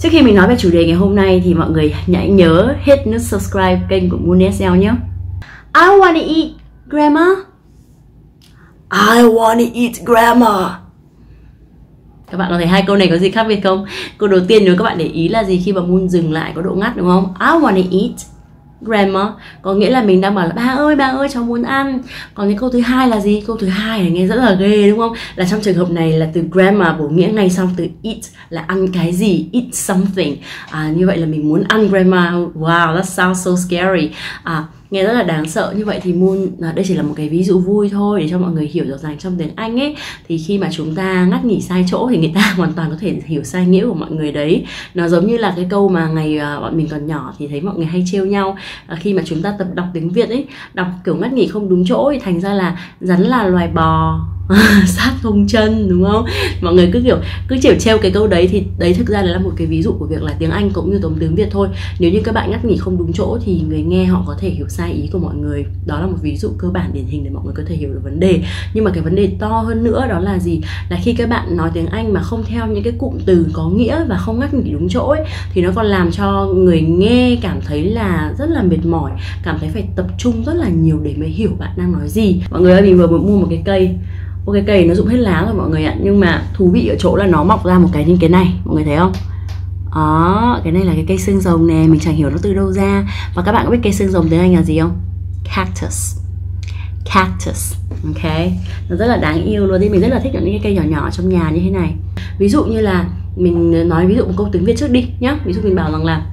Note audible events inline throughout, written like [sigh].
Trước khi mình nói về chủ đề ngày hôm nay thì mọi người hãy nhớ hit nút subscribe kênh của Moon SL nhé. I wanna eat grandma. I wanna eat grandma. Các bạn có thấy hai câu này có gì khác biệt không? Câu đầu tiên nếu các bạn để ý là gì khi mà Moon dừng lại có độ ngắt đúng không? I wanna eat Grammar. Có nghĩa là mình đang bảo là ba ơi ba ơi cháu muốn ăn. Còn cái câu thứ hai là gì? Câu thứ hai này nghe rất là ghê đúng không? Là trong trường hợp này là từ grammar bổ nghĩa ngay sau từ eat là ăn cái gì? Eat something. À, như vậy là mình muốn ăn grandma wow that sounds so scary. À, nghe rất là đáng sợ. Như vậy thì moon à, đây chỉ là một cái ví dụ vui thôi để cho mọi người hiểu được rằng trong tiếng anh ấy. Thì khi mà chúng ta ngắt nghỉ sai chỗ thì người ta [laughs] hoàn toàn có thể hiểu sai nghĩa của mọi người đấy. Nó giống như là cái câu mà ngày à, bọn mình còn nhỏ thì thấy mọi người hay trêu nhau. À, khi mà chúng ta tập đọc tiếng việt ấy, đọc kiểu ngắt nghỉ không đúng chỗ thì thành ra là rắn là loài bò. [laughs] sát không chân, đúng không? Mọi người cứ kiểu, cứ chịu treo cái câu đấy thì đấy thực ra là một cái ví dụ của việc là tiếng anh cũng như tống tiếng việt thôi. Nếu như các bạn ngắt nghỉ không đúng chỗ thì người nghe họ có thể hiểu sai ý của mọi người. Đó là một ví dụ cơ bản điển hình để mọi người có thể hiểu được vấn đề. Nhưng mà cái vấn đề to hơn nữa đó là gì? Là khi các bạn nói tiếng anh mà không theo những cái cụm từ có nghĩa và không ngắt nghỉ đúng chỗ ấy, thì nó còn làm cho người nghe cảm thấy là rất là mệt mỏi, cảm thấy phải tập trung rất là nhiều để mới hiểu bạn đang nói gì. Mọi người ơi, mình vừa mới mua một cái cây. Ok cây nó rụng hết lá rồi mọi người ạ. Nhưng mà thú vị ở chỗ là nó mọc ra một cái như cái này. Mọi người thấy không? Đó, cái này là cái cây xương rồng nè. Mình chẳng hiểu nó từ đâu ra. Và các bạn có biết cây xương rồng tiếng Anh là gì không? Cactus. Cactus. Ok. Nó rất là đáng yêu luôn. Thì mình rất là thích những cái cây nhỏ nhỏ trong nhà như thế này. Ví dụ như là Mình nói ví dụ một câu tiếng Việt trước đi nhá. Ví dụ mình bảo rằng là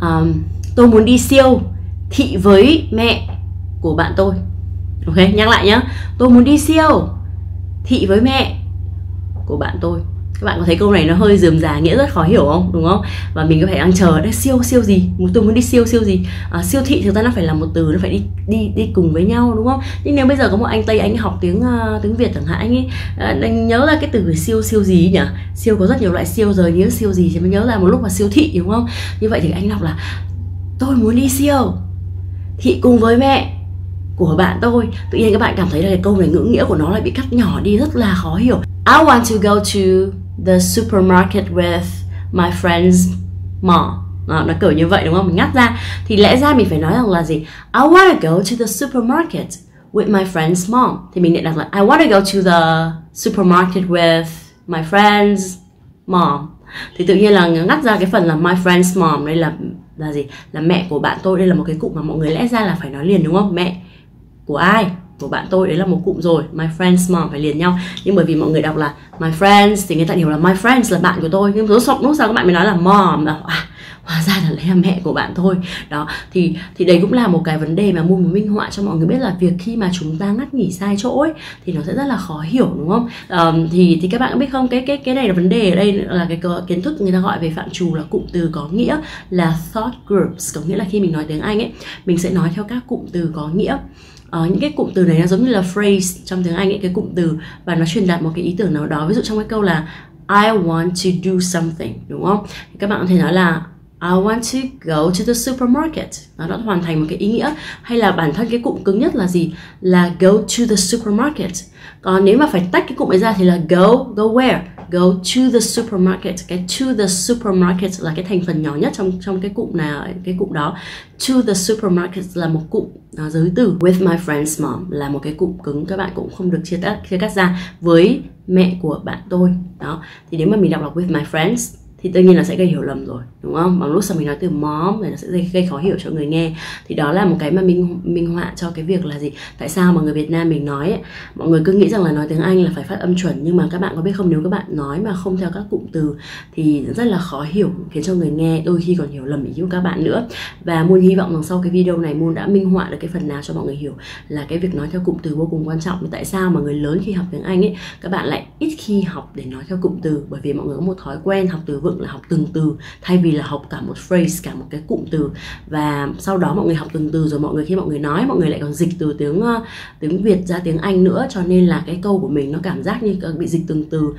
um, Tôi muốn đi siêu Thị với mẹ của bạn tôi ok nhắc lại nhá. Tôi muốn đi siêu. Thị với mẹ của bạn tôi. Các bạn có thấy câu này nó hơi dườm già nghĩa rất khó hiểu không? Đúng không? Và mình có phải đang chờ đấy siêu siêu gì? Tôi muốn đi siêu siêu gì? À, siêu thị thực ra nó phải là một từ nó phải đi đi đi cùng với nhau đúng không? Nhưng nếu bây giờ có một anh tây anh học tiếng uh, tiếng việt chẳng hạn anh ấy à, anh nhớ ra cái từ siêu siêu gì nhỉ? Siêu có rất nhiều loại siêu rồi nhớ siêu gì thì mới nhớ ra một lúc mà siêu thị đúng không? Như vậy thì anh đọc là tôi muốn đi siêu. Thị cùng với mẹ của bạn tôi tự nhiên các bạn cảm thấy là cái câu này ngữ nghĩa của nó lại bị cắt nhỏ đi rất là khó hiểu. I want to go to the supermarket with my friend's mom à, nó kiểu như vậy đúng không? Mình ngắt ra. Thì lẽ ra mình phải nói rằng là gì? I want to go to the supermarket with my friend's mom thì mình lại đặt là I want to go to the supermarket with my friend's mom thì tự nhiên là ngắt ra cái phần là my friend's mom đây là là gì? Là mẹ của bạn tôi. Đây là một cái cụm mà mọi người lẽ ra là phải nói liền đúng không? Mẹ của ai? Của bạn tôi đấy là một cụm rồi. My friends mom phải liền nhau. Nhưng bởi vì mọi người đọc là my friends thì người ta hiểu là my friends là bạn của tôi. Nhưng lúc sau lúc sao các bạn mới nói là mom là à, hóa ra là lấy là mẹ của bạn thôi. Đó thì thì đấy cũng là một cái vấn đề mà muốn minh họa cho mọi người biết là việc khi mà chúng ta ngắt nghỉ sai chỗ ấy thì nó sẽ rất là khó hiểu đúng không? Um, thì thì các bạn biết không? Cái cái cái này là vấn đề ở đây là cái kiến thức người ta gọi về phạm trù là cụm từ có nghĩa là thought groups có nghĩa là khi mình nói tiếng anh ấy mình sẽ nói theo các cụm từ có nghĩa. Uh, những cái cụm từ này nó giống như là phrase trong tiếng Anh ấy cái cụm từ và nó truyền đạt một cái ý tưởng nào đó. Ví dụ trong cái câu là I want to do something đúng không? Thì các bạn có thể nói là I want to go to the supermarket. Nó đã hoàn thành một cái ý nghĩa hay là bản thân cái cụm cứng nhất là gì? Là go to the supermarket. Còn nếu mà phải tách cái cụm ấy ra thì là go go where? Go to the supermarket. Cái to the supermarket là cái thành phần nhỏ nhất trong trong cái cụm nào cái cụm đó. To the supermarket là một cụm nó giới từ. With my friend's, mom. Là một cái cụm cứng, các bạn cũng không được chia tách, chia cắt ra với mẹ của bạn tôi. Đó. Thì nếu mà mình đọc là with my friends thì tất nhiên là sẽ gây hiểu lầm rồi đúng không? Bằng lúc sau mình nói từ mom thì nó sẽ gây, gây khó hiểu cho người nghe. Thì đó là một cái mà minh minh họa cho cái việc là gì? Tại sao mà người Việt Nam mình nói ấy, mọi người cứ nghĩ rằng là nói tiếng Anh là phải phát âm chuẩn nhưng mà các bạn có biết không? Nếu các bạn nói mà không theo các cụm từ thì rất là khó hiểu khiến cho người nghe đôi khi còn hiểu lầm ý của các bạn nữa. Và Moon hy vọng rằng sau cái video này Moon đã minh họa được cái phần nào cho mọi người hiểu là cái việc nói theo cụm từ vô cùng quan trọng. Tại sao mà người lớn khi học tiếng Anh ấy các bạn lại ít khi học để nói theo cụm từ? Bởi vì mọi người có một thói quen học từ vựng là học từng từ, thay vì là học cả một phrase, cả một cái cụm từ. Và sau đó mọi người học từng từ, rồi mọi người, khi mọi người nói, mọi người lại còn dịch từ tiếng ờ, tiếng Việt ra tiếng Anh nữa. Cho nên là cái câu của mình nó cảm giác như bị dịch từng từ.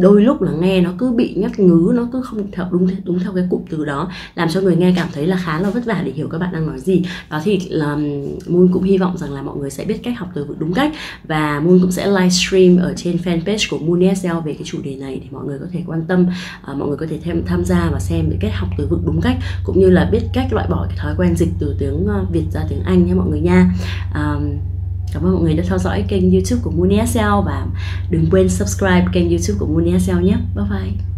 Đôi lúc là nghe nó cứ bị ngắt ngứ, nó cứ không theo, đúng đúng theo cái cụm từ đó, làm cho người nghe cảm thấy là khá là vất vả để hiểu các bạn đang nói gì. Đó thì, là Moon cũng hy vọng rằng là mọi người sẽ biết cách học từ vựng đúng cách. Và Moon cũng sẽ livestream ở trên fanpage của Moon ESL về cái chủ đề này để mọi người có thể quan tâm. Ờ, mọi người có thể thể thêm tham gia và xem để cách học từ vựng đúng cách cũng như là biết cách loại bỏ cái thói quen dịch từ tiếng ờ, Việt ra tiếng Anh nhé mọi người nha um, Cảm ơn mọi người đã theo dõi kênh youtube của Muni SL và đừng quên subscribe kênh youtube của Muni SL nhé. Bye bye.